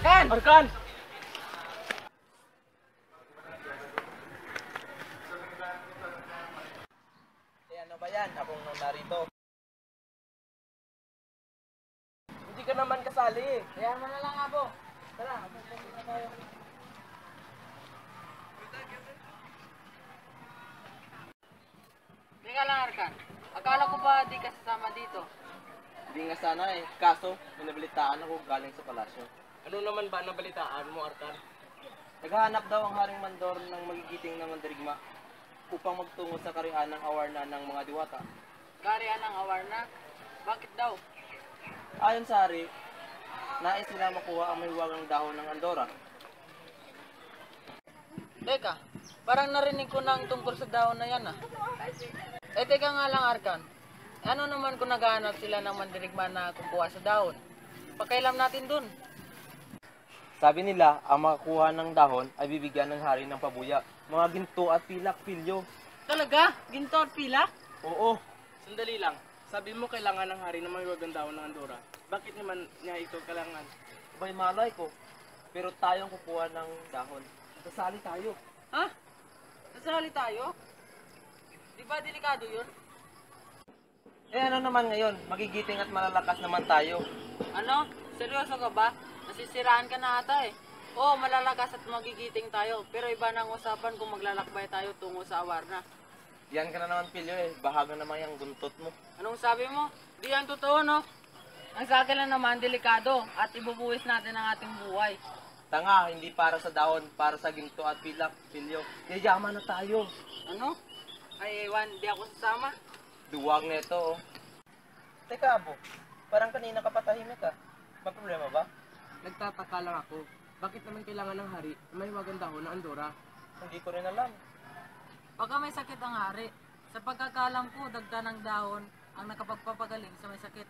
Arkan! Eh ano ba yan? Akong narito. Hindi ka naman kasali eh. Kaya mo na lang abo. Tara, pupunta na tayo. Teka lang, Arkan. Akala ko ba di ka sasama dito? Hindi nga sana eh. Kaso, minabalitaan ako galing sa palasyo. Ano naman ba nabalitaan mo, Arkan? Naghahanap daw ang Haring Mandor ng magigiting ng mandirigma upang magtungo sa karihan ng awarna ng mga diwata. Karihan ng Awarna? Bakit daw? Ayon sa hari, nais nila makuha ang mahiwagang dahon ng Andorra. Teka, parang narinig ko na ang tungkol sa daon na yan ah. Eh teka nga lang, Arkan. Ano naman kung naghahanap sila ng mandirigma na kukuha sa daon? Pakailam natin dun. Sabi nila, ang makakuha ng dahon ay bibigyan ng hari ng pabuya, mga ginto at pilak pilyo. Talaga? Ginto at pila? Oo, Sandali lang. Sabi mo kailangan ng hari na may wagandahon ng Andorra. Bakit naman niya ito kailangan? may malay ko. Pero tayong kukuha ng dahon. Sasali tayo. Ha? Nasali tayo? Di ba delikado yun? Eh ano naman ngayon, magigiting at malalakas naman tayo. Ano? Seryoso ka ba? Nasisiraan ka na ata eh. Oo, malalakas at magigiting tayo. Pero iba na ang usapan kung maglalakbay tayo tungo sa Awarna. Yan ka na naman pilyo eh, bahaga naman yung buntot mo. Anong sabi mo? Di yan totoo, no? Ang sa akin lang naman, delikado at ibubuwis natin ang ating buhay. Tanga, hindi para sa dahon, para sa ginto at pilak, pilyo. Yayaman na tayo. Ano? Ay, ewan, di ako sasama. Duwag nito oh. Teka abo, parang kanina ka patahimik ka. May problema ba? Nagtataka lang ako. Bakit naman kailangan ng hari na may wagandahon ng Andorra? Hindi ko rin alam. Baka may sakit ang hari. Sa pagkakalam ko, dagda ng dahon ang nakapagpapagaling sa may sakit.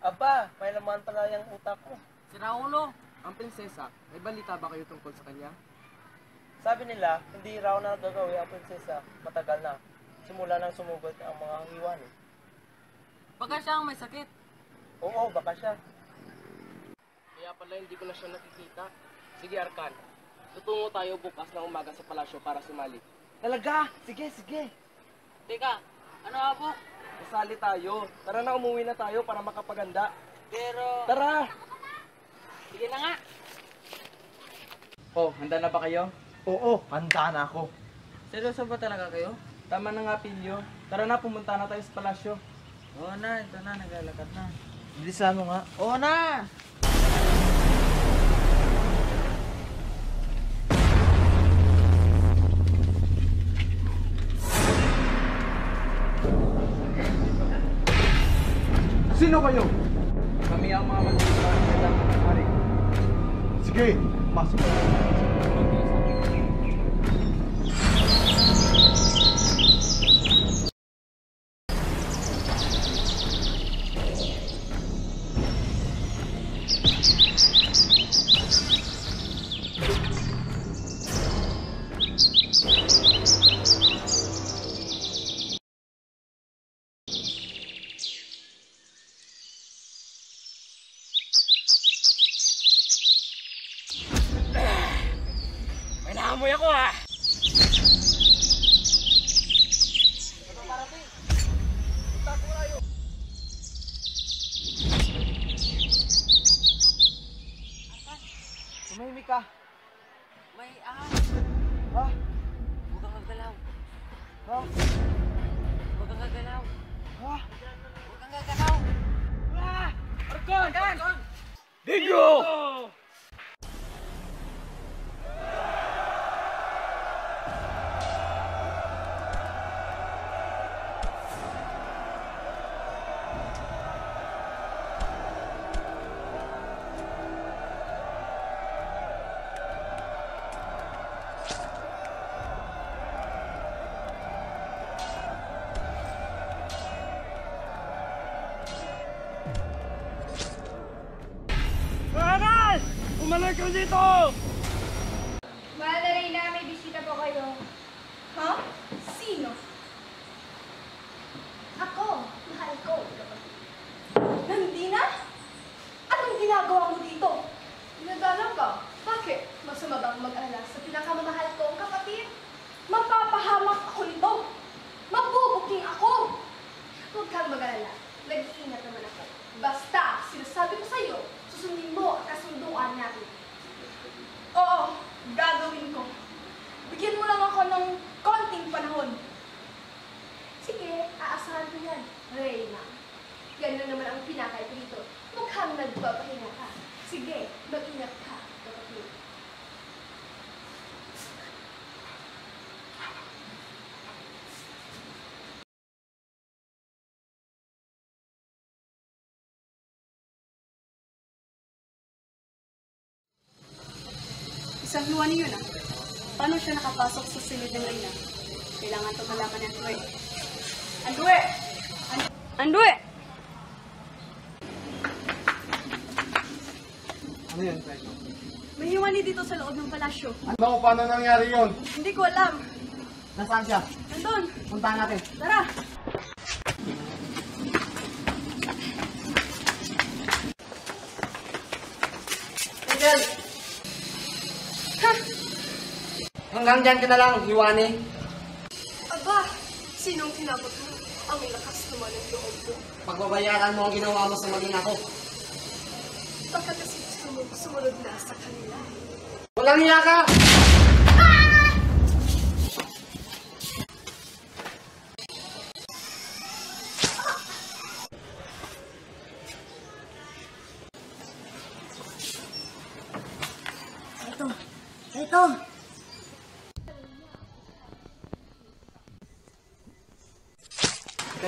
Aba, may laman pala yung utak ko. Si Raulo, Ang prinsesa, may balita ba kayo tungkol sa kanya? Sabi nila, hindi raw na gagawin ang prinsesa matagal na. Simula nang sumugod ang mga hiwan. baka siya ang may sakit. Oo, baka siya. Kaya pala hindi ko na siya nakikita. Sige, Arkan. Tutungo tayo bukas ng umaga sa palasyo para sumali. Talaga? Sige, sige. Teka, ano nga po? Kasali tayo. Tara na, umuwi na tayo para makapaganda. Pero, Tara! sige na nga. Oh, handa na ba kayo? Oo, handa na ako. Seryoso ba talaga kayo? Tama na nga, Pilyo. Tara na, pumunta na tayo sa palasyo. Oo na, ito na, naglalakad na. Bilisan mo nga. Oo na! Sino kayo? Kami ang mga kailangan ng hari. Sige, pasok. Ka. May ahas. Ha? Huwag kang gagalaw. Ha? Huwag kang gagalaw. Ha? Huwag kang gagalaw. Arkan! Arkan! Digyo! Aral! Umalag ka dito! Mahal na may bisita po kayo. Ha? Sino? Ako, mahal ko. Nandina? Anong ginagawa mo dito? Nagdalang ka. sumabang mag-alala sa pinakamamahal kong kapatid. Mapapahamak ako nito. Mabubuking ako. Huwag kang mag-alala. Nag-iingat naman ako. Basta, sinasabi ko sa'yo, susundin mo ang kasunduan natin. Oo, gagawin ko. Bigyan mo lang ako ng konting panahon. Sige, aasahan ko yan. Reyna. Yan lang naman ang pinakay ko dito. Mukhang nagpapahinga ka. Sige, mag-ingat ka, kapatid. Isang hiwani yun ah. Paano siya nakapasok sa silid ng Reyna? Kailangan ito malaman ni Andue. Andue! An- Andue! Ano yan, Kaito? May hiwani dito sa loob ng palasyo. Ano, paano nangyari yun? Hindi ko alam. Nasaan siya? Nandun! Puntahan natin. Tara! Hanggang dyan ka na lang, Iwani. Aba, sinong tinapot mo? Ang lakas naman ng loob mo. Pagbabayaran mo ang ginawa mo sa maging ako. Baka kasi gusto mo sumunod na sa kanila. Walang iya ka! Ito! Ito!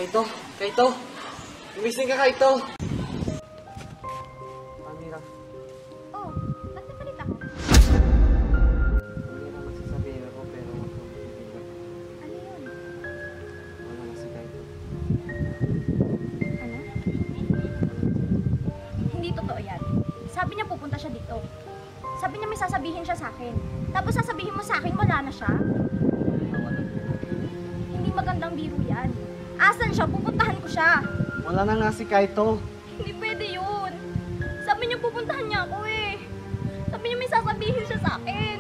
Kaito, Kaito! Gumising ka, Kaito! Amira, Oh, ba't nakalit ako? Amira, magsasabihin ako pero huwag kang magbibigay. Ano yun? Wala na si Kaito. Ano? Hindi totoo yan. Sabi niya pupunta siya dito. Sabi niya may sasabihin siya sa akin. Tapos sasabihin mo sa akin wala na siya. Hindi magandang biro yan. Asan siya? Pupuntahan ko siya. Wala na nga si Kaito. Hindi pwede yun. Sabi niya pupuntahan niya ako eh. Sabi niya may sasabihin siya sa akin.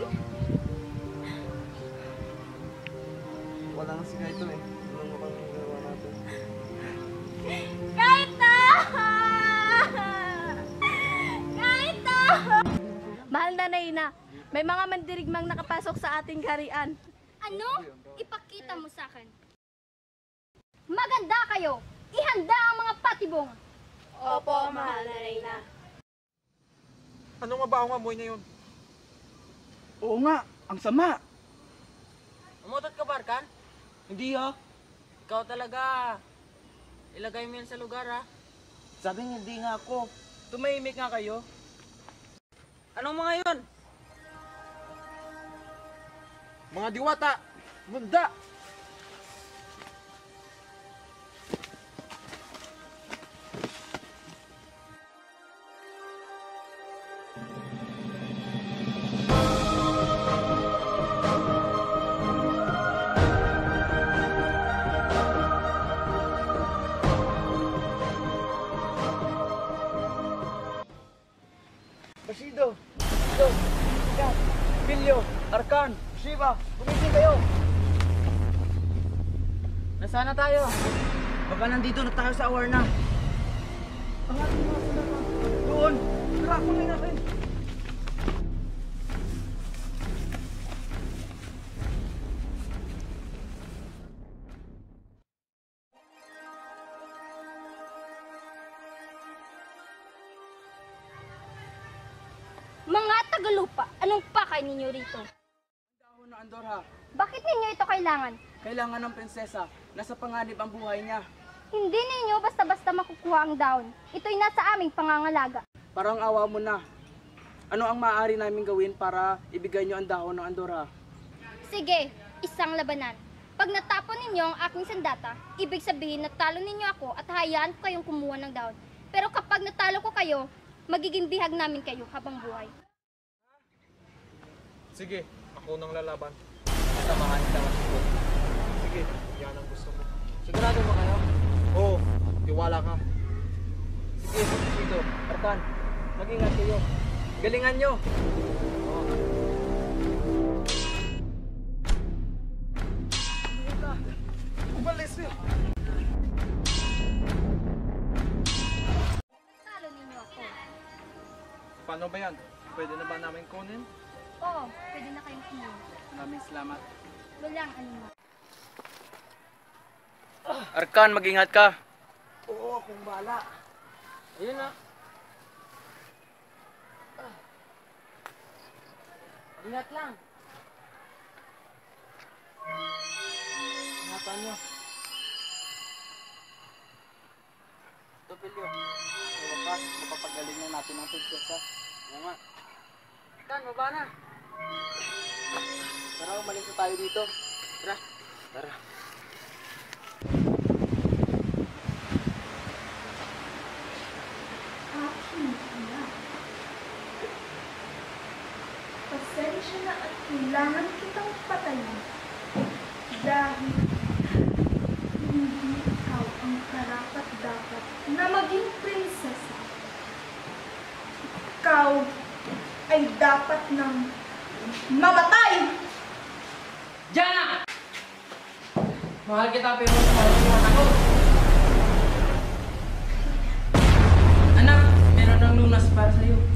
Wala na si Kaito eh. Ano mo bang ginawa natin? Kahit na! Kahit na! Mahal na Nayna, may mga mandirigmang nakapasok sa ating harian. Ano? Ipakita mo sa akin. Maganda kayo! Ihanda ang mga patibong! Opo, mahal na Reyna. Anong mabaong amoy na yun? Oo nga, ang sama. Umutot ka, Barkan? Hindi ah. Ikaw talaga. Ilagay mo yan sa lugar, ha? Sabi niya hindi nga ako. Tumahimik nga kayo. Anong mga yun? Mga diwata! Munda! Basido! Basido! Sikat! Pilyo! Arkan! Shiva! Gumising kayo! Nasaan na tayo? Baka nandito na tayo sa Awarna. Ang ating mga sandata. Doon! Tara, natin! Mga tagalupa, anong pakay ninyo rito? Dahon na Andorra. Bakit ninyo ito kailangan? Kailangan ng prinsesa. Nasa panganib ang buhay niya. Hindi ninyo basta-basta makukuha ang daon. Ito'y nasa aming pangangalaga. Parang awa mo na. Ano ang maaari namin gawin para ibigay niyo ang dahon ng Andorra? Sige, isang labanan. Pag natapon ninyo ang aking sandata, ibig sabihin na talo ninyo ako at hayaan ko kayong kumuha ng daon. Pero kapag natalo ko kayo, magiging bihag namin kayo habang buhay. Sige, ako nang lalaban. Samahan kita ko. Sige, yan ang gusto ko. Sigurado ba kayo? Oo, tiwala ka. Sige, dito, Arkan. Mag-ingat kayo. Galingan nyo. Oo. Talo ninyo ako. Paano ba yan? Pwede na ba namin kunin? Oo, pwede na kayong kumain. Maraming salamat. Walang anuman. Arkan, mag-ingat ka. Ayun na. Ingat lang. Ingatan nyo. Tupilyo, sa wakas, mapapagaling na natin ang prinsesa. Oo nga. Kan, baba na. Tara, umalis tayo dito. Tara. Tara. Pasensya na at kailangan kitang patayin. Dahil hindi ikaw ang karapat-dapat na maging prinsesa. Ikaw ay dapat nang mamatay! Jana! Mahal kita pero mahal mo ako. Anak, meron ng lunas para sa'yo.